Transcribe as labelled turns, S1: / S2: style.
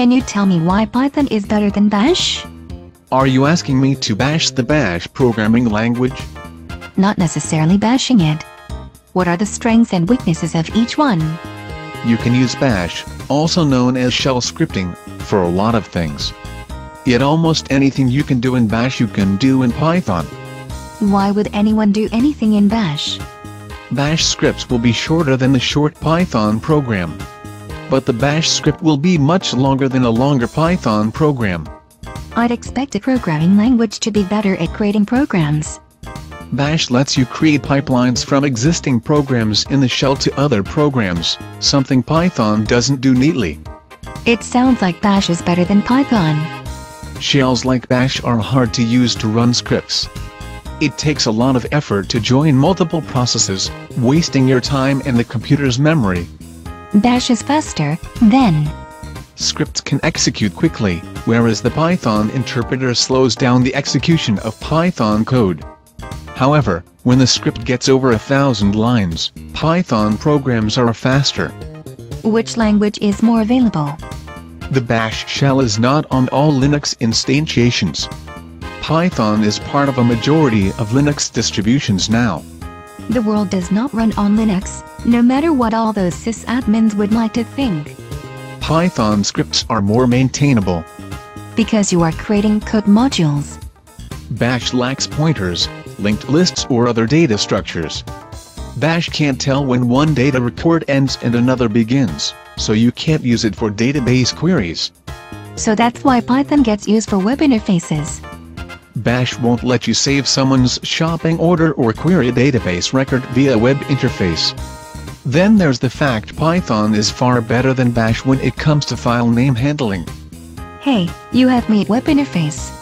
S1: Can you tell me why Python is better than Bash?
S2: Are you asking me to bash the Bash programming language?
S1: Not necessarily bashing it. What are the strengths and weaknesses of each one?
S2: You can use Bash, also known as shell scripting, for a lot of things. Yet almost anything you can do in Bash you can do in Python.
S1: Why would anyone do anything in Bash?
S2: Bash scripts will be shorter than the short Python program. But the Bash script will be much longer than a longer Python program.
S1: I'd expect a programming language to be better at creating programs.
S2: Bash lets you create pipelines from existing programs in the shell to other programs, something Python doesn't do neatly.
S1: It sounds like Bash is better than Python.
S2: Shells like Bash are hard to use to run scripts. It takes a lot of effort to join multiple processes, wasting your time and the computer's memory.
S1: Bash is faster, then.
S2: Scripts can execute quickly, whereas the Python interpreter slows down the execution of Python code. However, when the script gets over a thousand lines, Python programs are faster.
S1: Which language is more available?
S2: The bash shell is not on all Linux instantiations. Python is part of a majority of Linux distributions now.
S1: The world does not run on Linux, no matter what all those sysadmins would like to think.
S2: Python scripts are more maintainable.
S1: Because you are creating code modules.
S2: Bash lacks pointers, linked lists or other data structures. Bash can't tell when one data record ends and another begins, so you can't use it for database queries.
S1: So that's why Python gets used for web interfaces.
S2: Bash won't let you save someone's shopping order or query a database record via web interface. Then there's the fact Python is far better than Bash when it comes to file name handling.
S1: Hey, you have made web interface.